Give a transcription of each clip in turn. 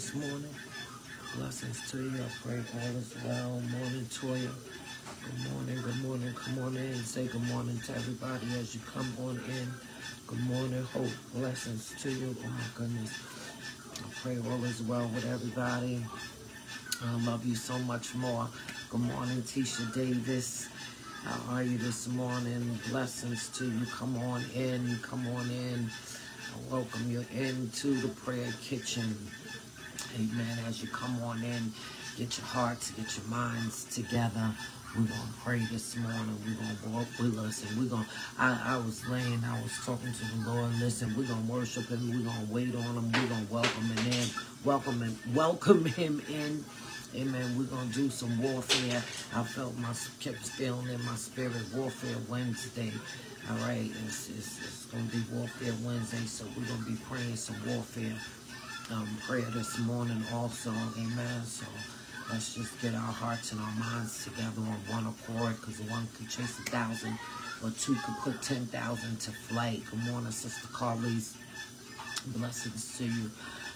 This morning? Blessings to you. I pray all is well. Morning, Toya. Good morning, good morning. Come on in say good morning to everybody as you come on in. Good morning, hope. Blessings to you. Oh my goodness. I pray all is well with everybody. I love you so much more. Good morning, Tisha Davis. How are you this morning? Blessings to you. Come on in. Come on in. I welcome you into the prayer kitchen. Amen. As you come on in, get your hearts, get your minds together. We're gonna pray this morning. We're gonna walk with us, and we're gonna. I, I was laying, I was talking to the Lord. Listen, we're gonna worship Him. We're gonna wait on Him. We're gonna welcome Him in. Welcome Him. Welcome Him in. Amen. We're gonna do some warfare. I felt my kept feeling in my spirit warfare Wednesday. All right, it's, it's, it's gonna be warfare Wednesday, so we're gonna be praying some warfare um, prayer this morning also. Amen. So let's just get our hearts and our minds together on one accord because one could chase a thousand or two could put 10,000 to flight. Good morning, Sister Carly's. Blessings to you.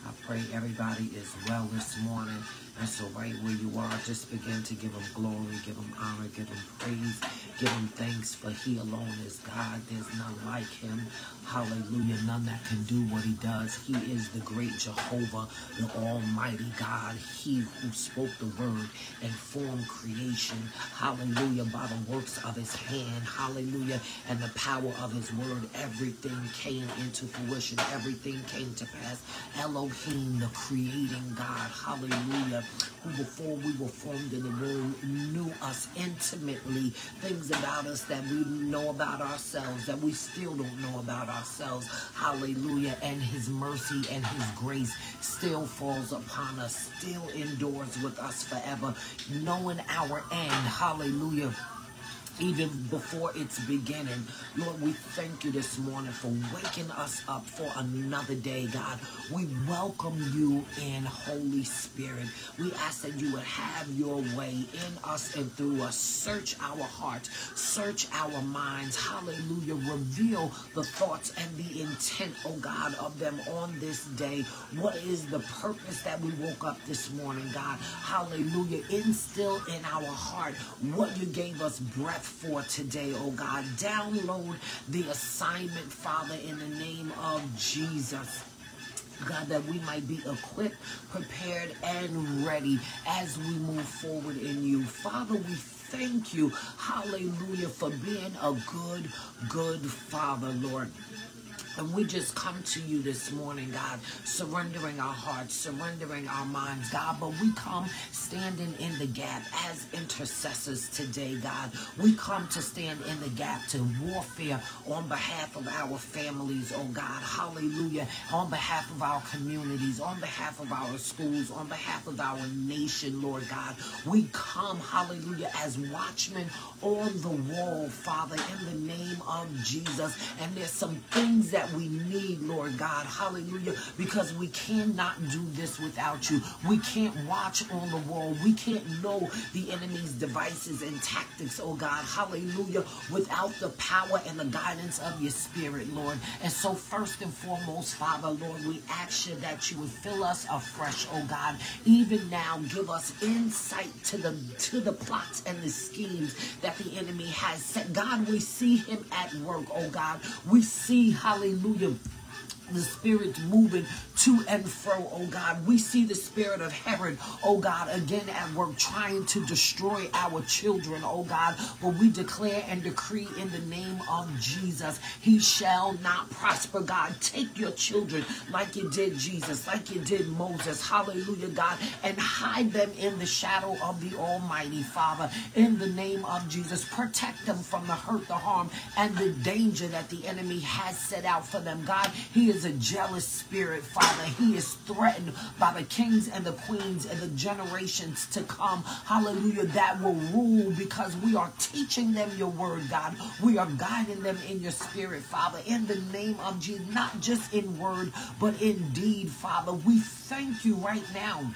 I pray everybody is well this morning. And so right where you are, just begin to give him glory, give him honor, give him praise, give him thanks, for he alone is God. There's none like him. Hallelujah. None that can do what he does. He is the great Jehovah, the almighty God. He who spoke the word and formed creation. Hallelujah. By the works of his hand. Hallelujah. And the power of his word. Everything came into fruition. Everything came to pass. Elohim, the creating God. Hallelujah before we were formed in the womb knew us intimately, things about us that we know about ourselves, that we still don't know about ourselves. Hallelujah. And his mercy and his grace still falls upon us, still endures with us forever, knowing our end. Hallelujah even before its beginning. Lord, we thank you this morning for waking us up for another day, God. We welcome you in, Holy Spirit. We ask that you would have your way in us and through us. Search our hearts, search our minds. Hallelujah. Reveal the thoughts and the intent, oh God, of them on this day. What is the purpose that we woke up this morning, God? Hallelujah. Instill in our heart what you gave us breath for today, oh God. Download the assignment, Father, in the name of Jesus. God, that we might be equipped, prepared, and ready as we move forward in you. Father, we thank you, hallelujah, for being a good, good Father, Lord. And we just come to you this morning, God, surrendering our hearts, surrendering our minds, God. But we come standing in the gap as intercessors today, God. We come to stand in the gap to warfare on behalf of our families, oh God. Hallelujah. On behalf of our communities, on behalf of our schools, on behalf of our nation, Lord God. We come, hallelujah, as watchmen on the wall, Father, in the name of Jesus. And there's some things that that we need, Lord God. Hallelujah. Because we cannot do this without you. We can't watch on the wall. We can't know the enemy's devices and tactics, oh God. Hallelujah. Without the power and the guidance of your spirit, Lord. And so first and foremost, Father, Lord, we ask you that you would fill us afresh, oh God. Even now, give us insight to the to the plots and the schemes that the enemy has set. God, we see him at work, oh God. We see, hallelujah lu jëm. The spirit moving to and fro, oh God. We see the spirit of Herod, oh God, again at work trying to destroy our children, oh God. But we declare and decree in the name of Jesus, he shall not prosper, God. Take your children like you did Jesus, like you did Moses, hallelujah, God, and hide them in the shadow of the Almighty, Father, in the name of Jesus. Protect them from the hurt, the harm, and the danger that the enemy has set out for them, God. He is a jealous spirit, Father. He is threatened by the kings and the queens and the generations to come. Hallelujah. That will rule because we are teaching them your word, God. We are guiding them in your spirit, Father, in the name of Jesus, not just in word, but in deed, Father. We thank you right now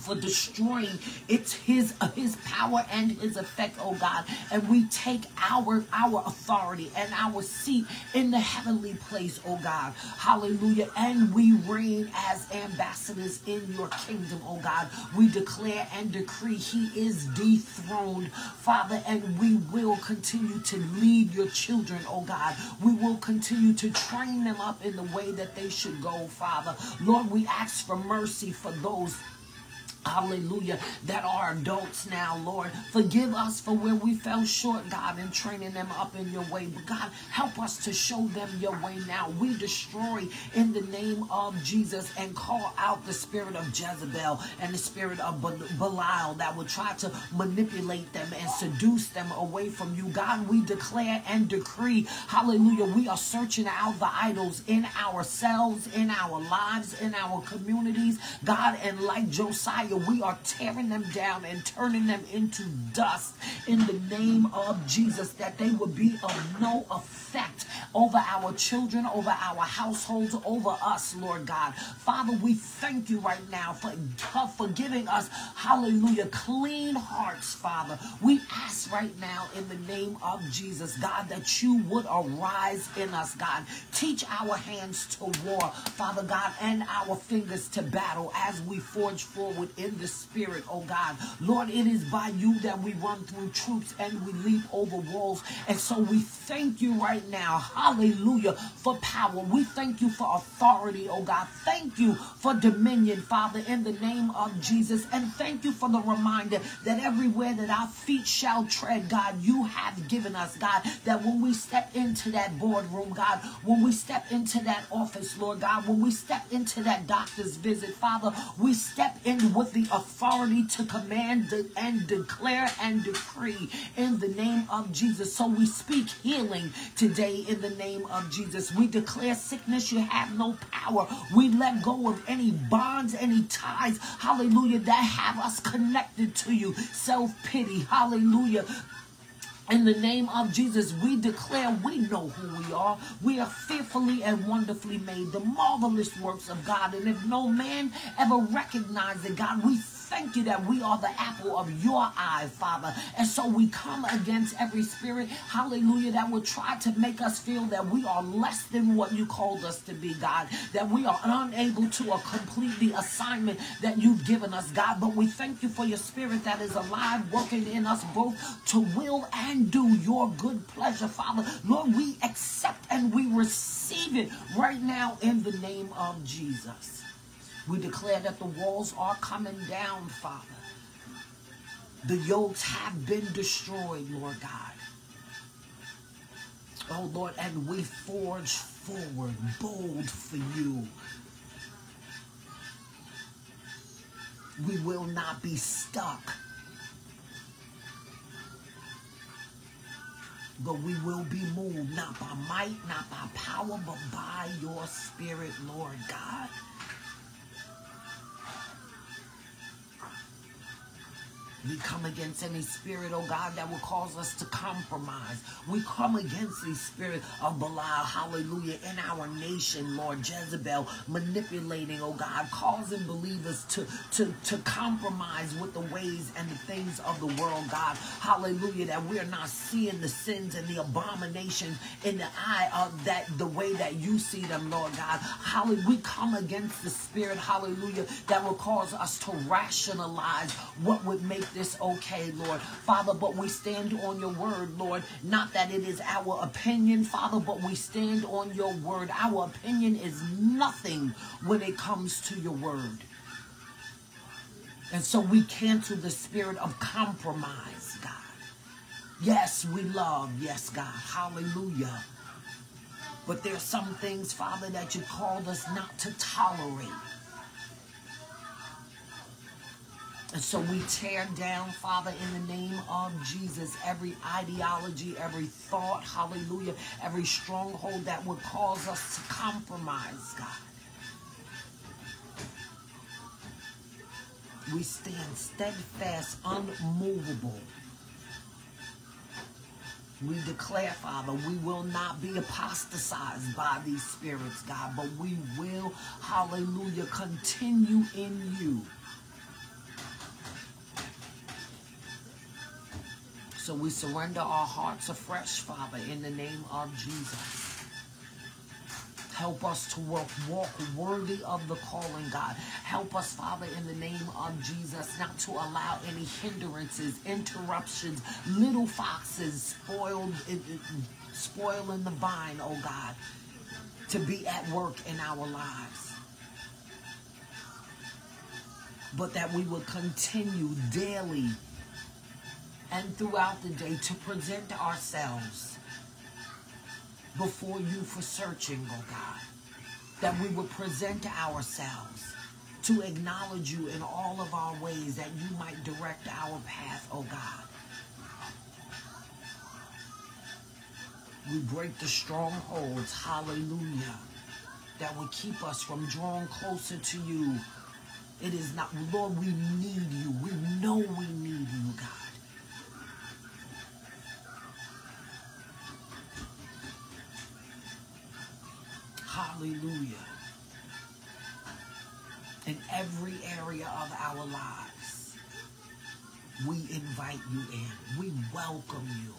for destroying it's his uh, his power and his effect, oh God. And we take our our authority and our seat in the heavenly place, oh God. Hallelujah. And we reign as ambassadors in your kingdom, oh God. We declare and decree he is dethroned, Father, and we will continue to lead your children, oh God. We will continue to train them up in the way that they should go, Father. Lord, we ask for mercy for those Hallelujah. That are adults now, Lord. Forgive us for where we fell short, God, in training them up in your way. But God, help us to show them your way now. We destroy in the name of Jesus and call out the spirit of Jezebel and the spirit of Belial that would try to manipulate them and seduce them away from you. God, we declare and decree, hallelujah, we are searching out the idols in ourselves, in our lives, in our communities. God, and like Josiah, we are tearing them down and turning them into dust in the name of Jesus, that they will be of no effect over our children, over our households, over us, Lord God. Father, we thank you right now for, for giving us, hallelujah, clean hearts, Father. We ask right now in the name of Jesus, God, that you would arise in us, God. Teach our hands to war, Father God, and our fingers to battle as we forge forward in the spirit, oh God. Lord, it is by you that we run through troops and we leap over walls. And so we thank you right now, hallelujah, for power. We thank you for authority, oh God. Thank you for dominion, Father, in the name of Jesus. And thank you for the reminder that everywhere that our feet shall tread, God, you have given us, God, that when we step into that boardroom, God, when we step into that office, Lord God, when we step into that doctor's visit, Father, we step in with the authority to command and declare and decree in the name of Jesus. So we speak healing today in the name of Jesus. We declare sickness, you have no power. We let go of any bonds, any ties, hallelujah, that have us connected to you. Self pity, hallelujah. In the name of Jesus, we declare we know who we are. We are fearfully and wonderfully made, the marvelous works of God. And if no man ever recognized it, God, we thank you that we are the apple of your eye, Father. And so we come against every spirit, hallelujah, that would try to make us feel that we are less than what you called us to be, God. That we are unable to complete the assignment that you've given us, God. But we thank you for your spirit that is alive, working in us both to will and do your good pleasure, Father. Lord, we accept and we receive it right now in the name of Jesus. We declare that the walls are coming down, Father. The yokes have been destroyed, Lord God. Oh, Lord, and we forge forward bold for you. We will not be stuck. But we will be moved, not by might, not by power, but by your spirit, Lord God. We come against any spirit, oh God, that will cause us to compromise. We come against the spirit of Belial, hallelujah, in our nation, Lord Jezebel, manipulating, oh God, causing believers to, to, to compromise with the ways and the things of the world, God. Hallelujah, that we're not seeing the sins and the abominations in the eye of that the way that you see them, Lord God. Hallelujah. We come against the spirit, hallelujah, that will cause us to rationalize what would make this okay, Lord. Father, but we stand on your word, Lord. Not that it is our opinion, Father, but we stand on your word. Our opinion is nothing when it comes to your word. And so we cancel the spirit of compromise, God. Yes, we love. Yes, God. Hallelujah. But there's some things, Father, that you called us not to tolerate. And so we tear down, Father, in the name of Jesus, every ideology, every thought, hallelujah, every stronghold that would cause us to compromise, God. We stand steadfast, unmovable. We declare, Father, we will not be apostatized by these spirits, God, but we will, hallelujah, continue in you So we surrender our hearts afresh, Father, in the name of Jesus. Help us to walk, walk worthy of the calling, God. Help us, Father, in the name of Jesus, not to allow any hindrances, interruptions, little foxes spoiled, eh, eh, spoiling the vine, oh God, to be at work in our lives. But that we will continue daily and throughout the day to present ourselves before you for searching, oh God. That we would present ourselves to acknowledge you in all of our ways, that you might direct our path, oh God. We break the strongholds, hallelujah, that would keep us from drawing closer to you. It is not, Lord, we need you. We know we need you, God. Hallelujah. In every area of our lives, we invite you in. We welcome you.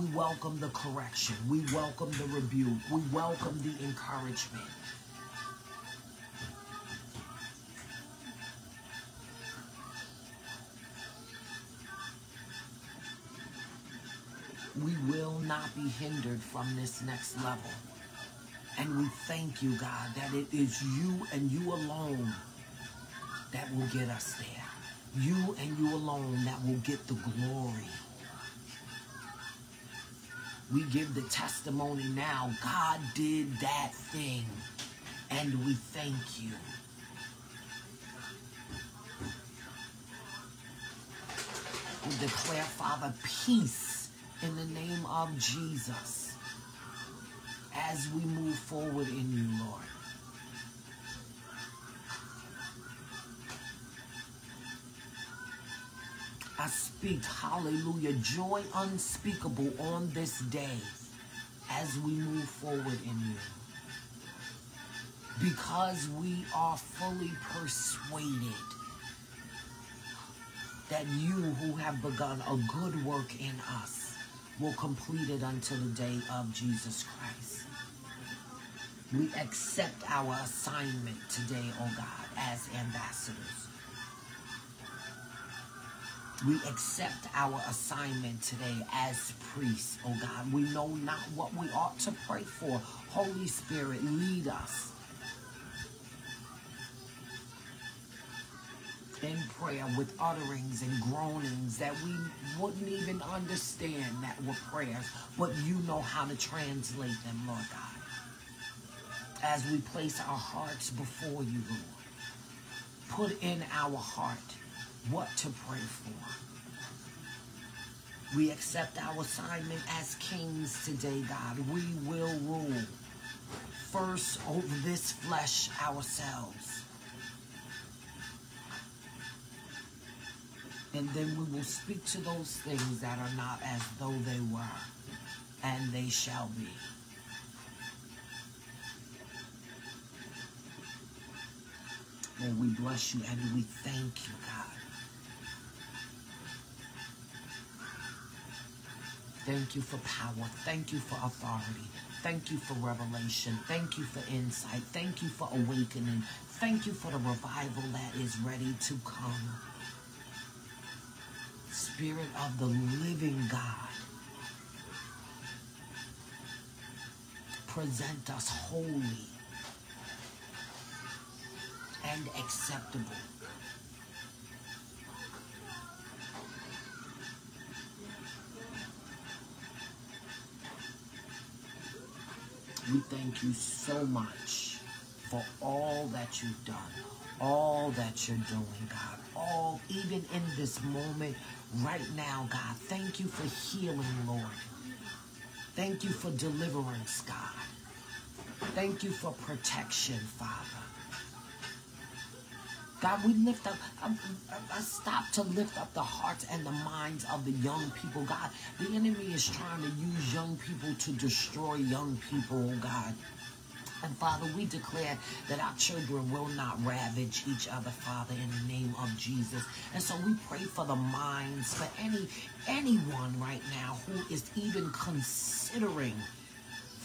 We welcome the correction. We welcome the rebuke. We welcome the encouragement. We will not be hindered from this next level. And we thank you, God, that it is you and you alone that will get us there. You and you alone that will get the glory. We give the testimony now. God did that thing. And we thank you. We declare, Father, peace in the name of Jesus as we move forward in you, Lord. I speak, hallelujah, joy unspeakable on this day as we move forward in you. Because we are fully persuaded that you who have begun a good work in us will complete it until the day of Jesus Christ. We accept our assignment today, oh God, as ambassadors. We accept our assignment today as priests, oh God. We know not what we ought to pray for. Holy Spirit, lead us in prayer with utterings and groanings that we wouldn't even understand that were prayers, but you know how to translate them, Lord God as we place our hearts before you, Lord. Put in our heart what to pray for. We accept our assignment as kings today, God. We will rule first over this flesh ourselves. And then we will speak to those things that are not as though they were, and they shall be. And we bless you and we thank you, God. Thank you for power. Thank you for authority. Thank you for revelation. Thank you for insight. Thank you for awakening. Thank you for the revival that is ready to come. Spirit of the living God, present us holy and acceptable. We thank you so much for all that you've done, all that you're doing, God. All, even in this moment, right now, God. Thank you for healing, Lord. Thank you for deliverance, God. Thank you for protection, Father. God, we lift up, I, um, I stop to lift up the hearts and the minds of the young people. God, the enemy is trying to use young people to destroy young people, God. And Father, we declare that our children will not ravage each other, Father, in the name of Jesus. And so we pray for the minds, for any anyone right now who is even considering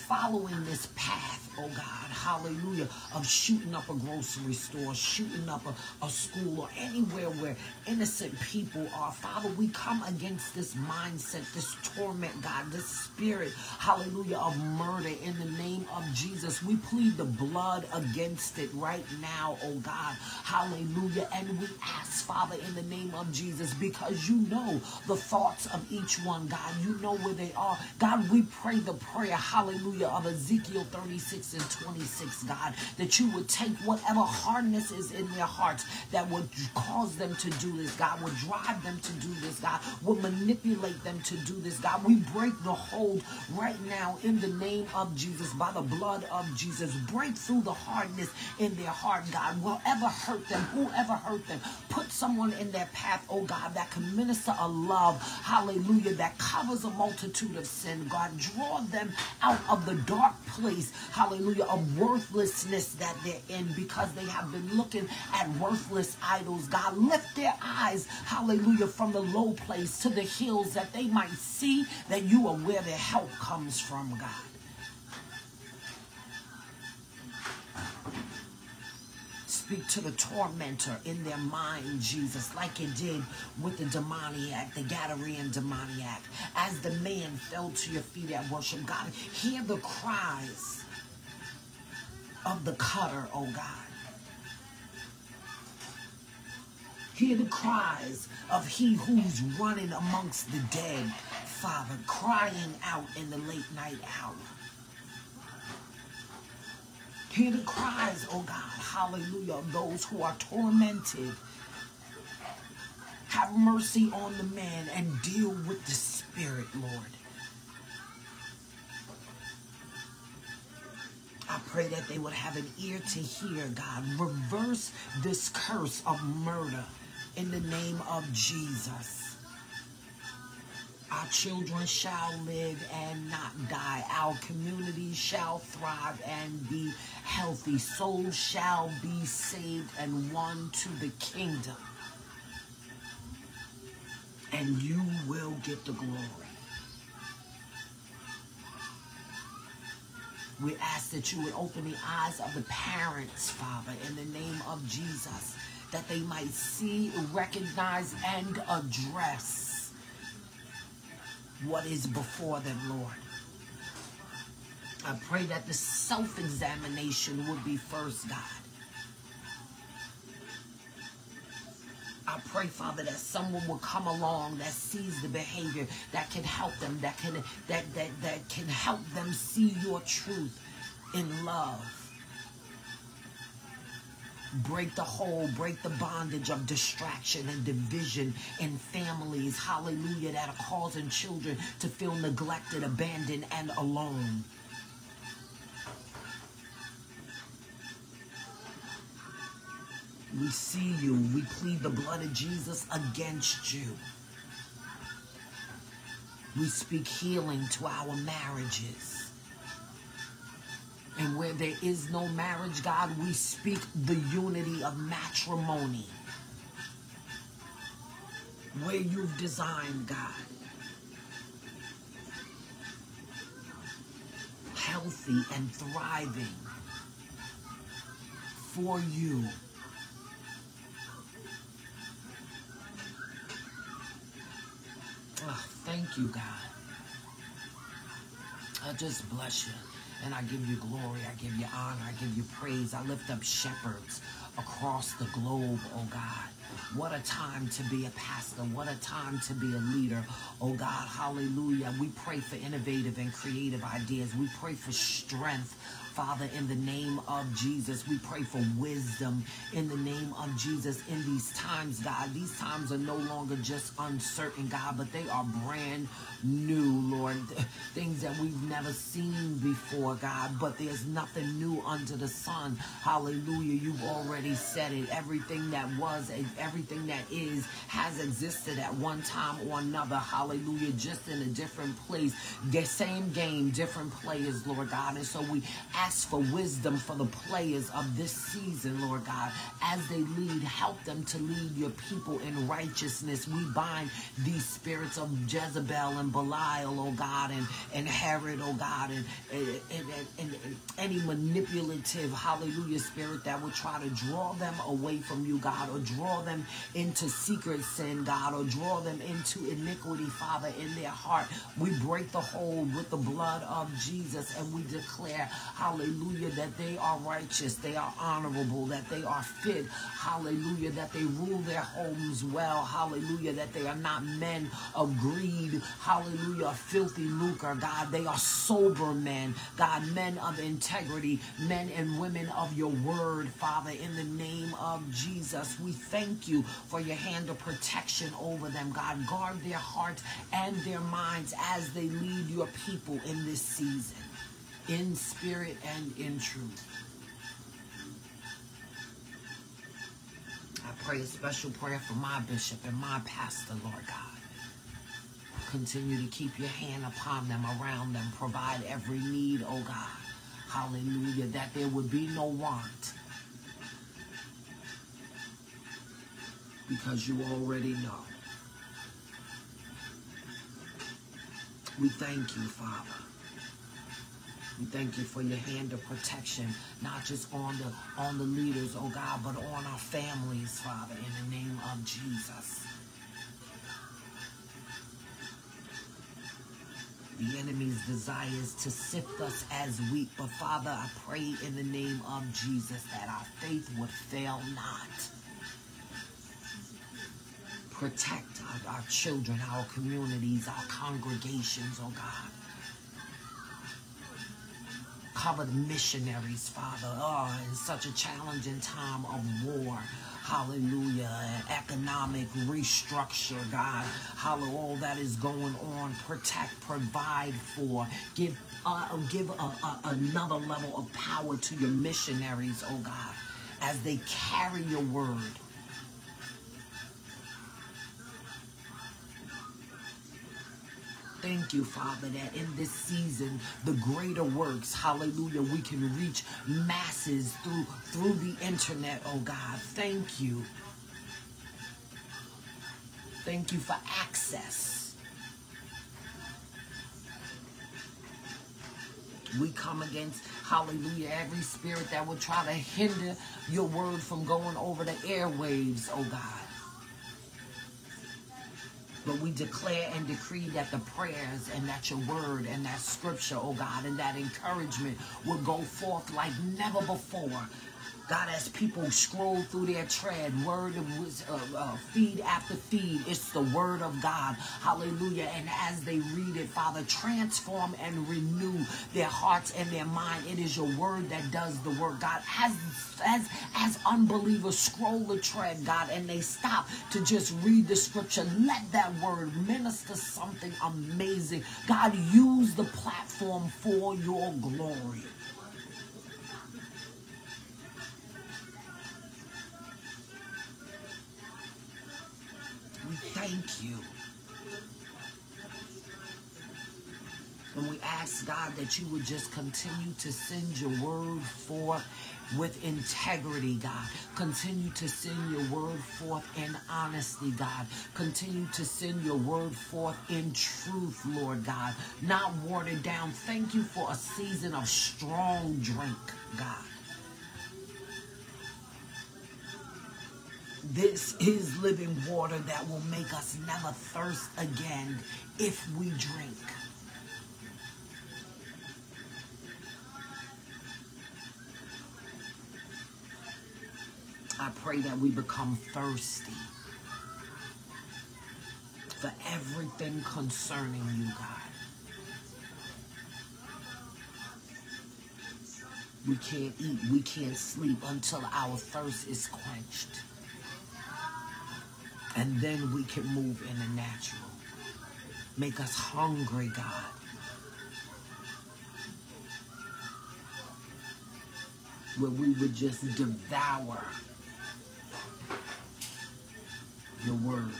following this path, oh God, hallelujah, of shooting up a grocery store, shooting up a, a school, or anywhere where innocent people are. Father, we come against this mindset, this torment, God, this spirit, hallelujah, of murder in the name of Jesus. We plead the blood against it right now, oh God, hallelujah. And we ask, Father, in the name of Jesus, because you know the thoughts of each one, God. You know where they are. God, we pray the prayer, hallelujah hallelujah, of Ezekiel 36 and 26, God, that you would take whatever hardness is in their hearts that would cause them to do this, God, would drive them to do this, God, would manipulate them to do this, God. We break the hold right now in the name of Jesus, by the blood of Jesus. Break through the hardness in their heart, God. Whoever hurt them, whoever hurt them, put someone in their path, oh God, that can minister a love, hallelujah, that covers a multitude of sin, God. Draw them out of the the dark place, hallelujah, of worthlessness that they're in because they have been looking at worthless idols. God, lift their eyes, hallelujah, from the low place to the hills that they might see that you are where their help comes from, God. Speak to the tormentor in their mind, Jesus, like it did with the demoniac, the Gadarene demoniac. As the man fell to your feet at worship, God, hear the cries of the cutter, oh God. Hear the cries of he who's running amongst the dead, Father, crying out in the late night hour. Hear the cries, oh God, hallelujah, of those who are tormented. Have mercy on the man and deal with the spirit, Lord. I pray that they would have an ear to hear, God. Reverse this curse of murder in the name of Jesus. Our children shall live and not die. Our community shall thrive and be healthy. Souls shall be saved and won to the kingdom. And you will get the glory. We ask that you would open the eyes of the parents, Father, in the name of Jesus, that they might see, recognize, and address what is before them, Lord. I pray that the self-examination would be first, God. I pray, Father, that someone will come along that sees the behavior that can help them, that can that that that can help them see your truth in love break the hold, break the bondage of distraction and division in families, hallelujah, that are causing children to feel neglected, abandoned, and alone. We see you. We plead the blood of Jesus against you. We speak healing to our marriages. And where there is no marriage, God, we speak the unity of matrimony. Where you've designed, God. Healthy and thriving for you. Oh, thank you, God. I just bless you. And I give you glory, I give you honor, I give you praise. I lift up shepherds across the globe, oh God. What a time to be a pastor. What a time to be a leader. Oh God, hallelujah. We pray for innovative and creative ideas. We pray for strength. Father, in the name of Jesus, we pray for wisdom in the name of Jesus in these times, God. These times are no longer just uncertain, God, but they are brand new, Lord. Things that we've never seen before, God, but there's nothing new under the sun. Hallelujah. You've already said it. Everything that was, and everything that is, has existed at one time or another. Hallelujah. Just in a different place. The same game, different players, Lord God. And so we ask for wisdom for the players of this season, Lord God, as they lead. Help them to lead your people in righteousness. We bind these spirits of Jezebel and Belial, oh God, and, and Herod, oh God, and, and, and, and, any manipulative, hallelujah, spirit that would try to draw them away from you, God, or draw them into secret sin, God, or draw them into iniquity, Father, in their heart. We break the hold with the blood of Jesus and we declare, hallelujah, that they are righteous, they are honorable, that they are fit, hallelujah, that they rule their homes well, hallelujah, that they are not men of greed, hallelujah, filthy lucre, God. They are sober men, God, men of integrity, men and women of your word, Father, in the name of Jesus. We thank you for your hand of protection over them, God. Guard their hearts and their minds as they lead your people in this season, in spirit and in truth. I pray a special prayer for my bishop and my pastor, Lord God. Continue to keep your hand upon them, around them. Provide every need, oh God. Hallelujah. That there would be no want. Because you already know. We thank you, Father. We thank you for your hand of protection, not just on the on the leaders, oh God, but on our families, Father, in the name of Jesus. The enemy's desires to sift us as wheat, but Father, I pray in the name of Jesus that our faith would fail not protect our, our, children, our communities, our congregations, oh God. Cover the missionaries, Father, oh, in such a challenging time of war. Hallelujah. Economic restructure, God. Hallelujah. All that is going on. Protect, provide for. Give, uh, give a, a, another level of power to your missionaries, oh God, as they carry your word Thank you, Father, that in this season, the greater works, hallelujah, we can reach masses through, through the internet, oh God. Thank you. Thank you for access. We come against, hallelujah, every spirit that will try to hinder your word from going over the airwaves, oh God. But we declare and decree that the prayers and that your word and that scripture, oh God, and that encouragement will go forth like never before. God, as people scroll through their tread, word of uh, uh, feed after feed, it's the word of God. Hallelujah. And as they read it, Father, transform and renew their hearts and their mind. It is your word that does the work, God. As as as unbelievers scroll the tread, God, and they stop to just read the scripture, let that word minister something amazing. God, use the platform for your glory. Thank you. And we ask, God, that you would just continue to send your word forth with integrity, God. Continue to send your word forth in honesty, God. Continue to send your word forth in truth, Lord God. Not watered down. Thank you for a season of strong drink, God. This is living water that will make us never thirst again if we drink. I pray that we become thirsty for everything concerning you, God. We can't eat, we can't sleep until our thirst is quenched. And then we can move in the natural. Make us hungry, God. Where we would just devour your word.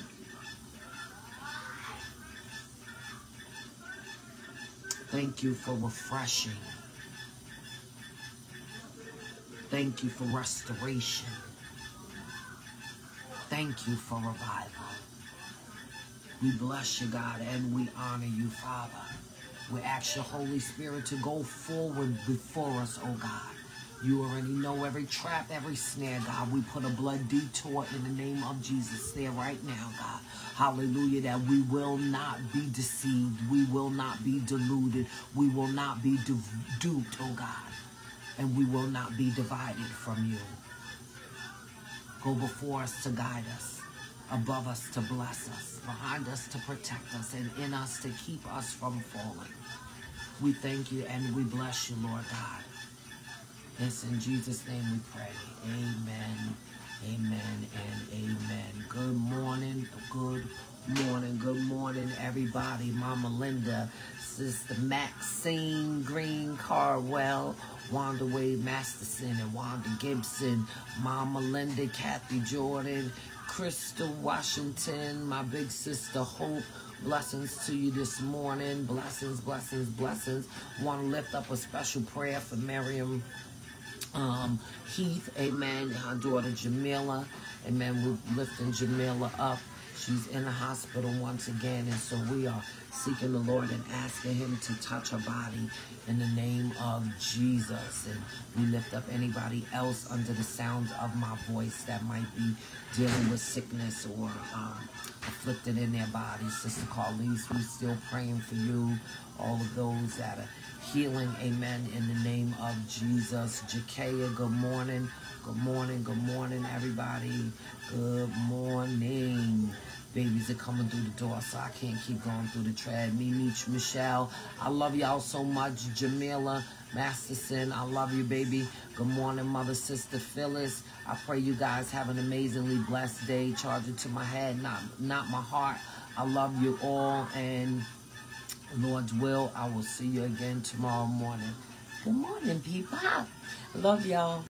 Thank you for refreshing. Thank you for restoration. Thank you for revival. We bless you, God, and we honor you, Father. We ask your Holy Spirit to go forward before us, oh God. You already know every trap, every snare, God. We put a blood detour in the name of Jesus there right now, God. Hallelujah, that we will not be deceived. We will not be deluded. We will not be duped, oh God. And we will not be divided from you. Go before us to guide us, above us to bless us, behind us to protect us, and in us to keep us from falling. We thank you and we bless you, Lord God. Yes, in Jesus' name we pray. Amen, amen, and amen. Good morning, good morning, good morning, everybody. Mama Linda, Sister Maxine Green Carwell, Wanda Wade Masterson, and Wanda Gibson, Mama Linda, Kathy Jordan, Crystal Washington, my big sister Hope. Blessings to you this morning. Blessings, blessings, blessings. Want to lift up a special prayer for Miriam um, Heath, amen, her daughter Jamila, amen, we're lifting Jamila up. She's in the hospital once again, and so we are seeking the Lord and asking Him to touch her body in the name of Jesus. And we lift up anybody else under the sound of my voice that might be dealing with sickness or um, afflicted in their bodies. Sister Carlise, we're still praying for you. All of those that are healing, amen, in the name of Jesus. Jakaya, good morning. Good morning, good morning, everybody. Good morning. Babies are coming through the door, so I can't keep going through the tread. Mimi, Michelle, I love y'all so much. Jamila, Masterson, I love you, baby. Good morning, mother, sister Phyllis. I pray you guys have an amazingly blessed day. Charge it to my head, not, not my heart. I love you all, and Lord's will, I will see you again tomorrow morning. Good morning, people. Love y'all.